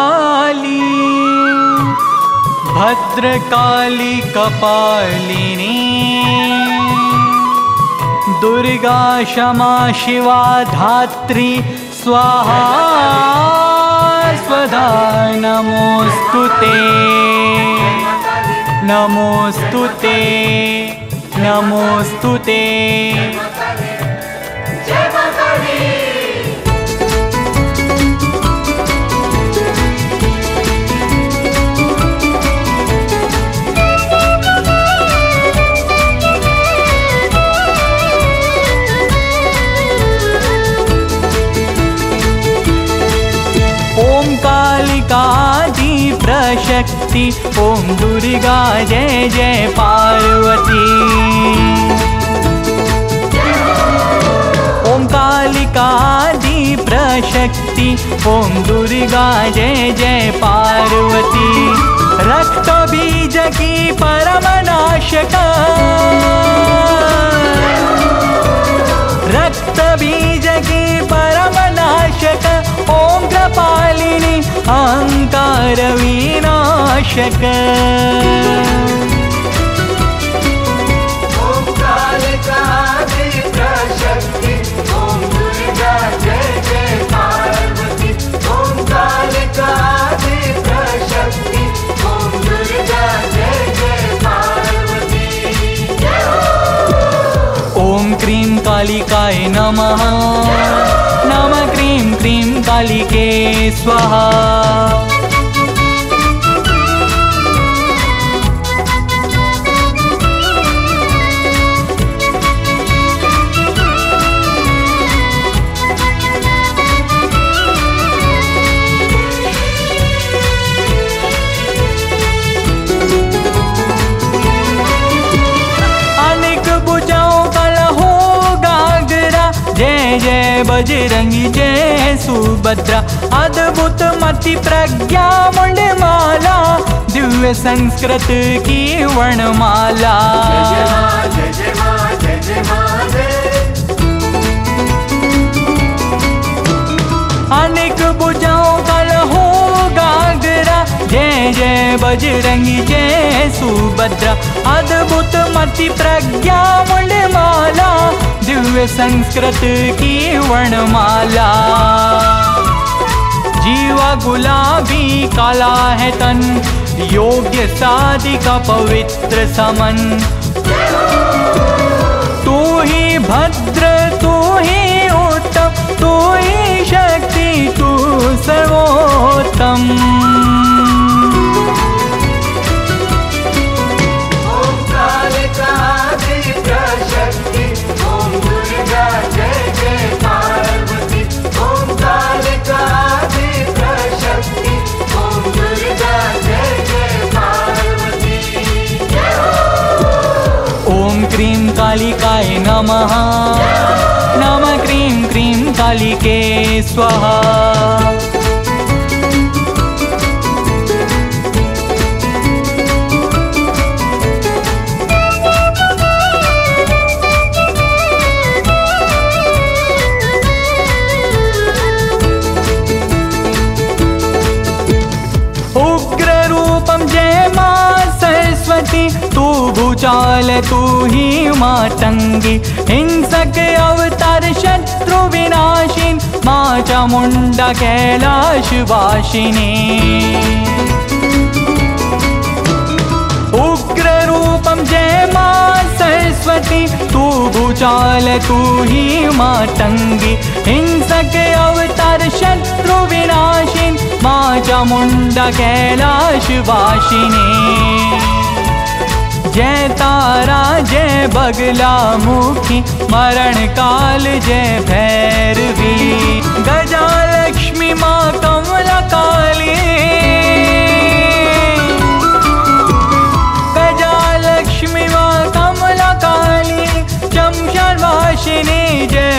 काली भद्रकाली कपालिनी दुर्गा क्षमा शिवा धात्री स्वाहा स्वधा नमोऽस्तु ते नमोऽस्तु ते। नमोऽस्तु ते प्रशक्ति ओम दुर्गा, जय जय पार्वती। ॐ कालिकादि प्रशक्ति, ओम दुर्गा, जय जय पार्वती। रक्तबीज की परमनाशक रक्तबीज की परमनाशक ॐ कृपालिनी अहङ्कार ॐ क्रीं कालिकाय नमः। नमः क्रीं क्रीं कालिके स्वाहा। बजरंगी जय सुभद्रा अद्भुत मति प्रज्ञा मुंडमाला, दिव्य संस्कृत की वर्णमाला। जय जय जय जय जय बजरंगी जय सुभद्रा अद्भुत मति प्रज्ञा मुंडमाला, दिव्य संस्कृत की वर्णमाला। जीवा गुलाबी काला है तन, योग्य साधिका पवित्र समन। तू ही भद्र, तू ही उत्तम, तू ही शक्ति, तू सर्वोत्तम। कालिकाय नमः नमः क्रीं क्रीं कालिके स्वाहा। तू भूचाल तू ही मातङ्गी हिंसक अवतार शत्रु विनाशिन मा चामुण्डा कैलाशवासिनी उग्ररूपं जय मा सरस्वती तू भूचाल तू ही मातङ्गी हिंसक अवतार शत्रु विनाशिन मा चामुण्डा कैलाशवासिनी जय तारा, जय बगला मुखी मरण काल, जय भैरवी। गजा लक्ष्मी माँ कमला काली गजा लक्ष्मी माँ कमला काली चमशन वासिनी जय